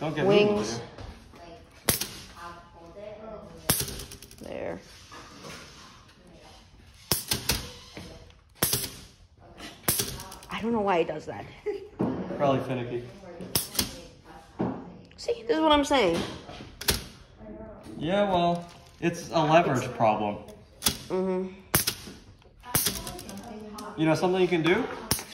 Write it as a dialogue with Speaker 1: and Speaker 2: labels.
Speaker 1: Don't get
Speaker 2: Wings. There. I don't know why he does that.
Speaker 1: Probably finicky.
Speaker 2: See, this is what I'm saying.
Speaker 1: Yeah, well, it's a leverage problem.
Speaker 2: Mm-hmm.
Speaker 1: You know something you can do?